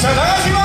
Satanás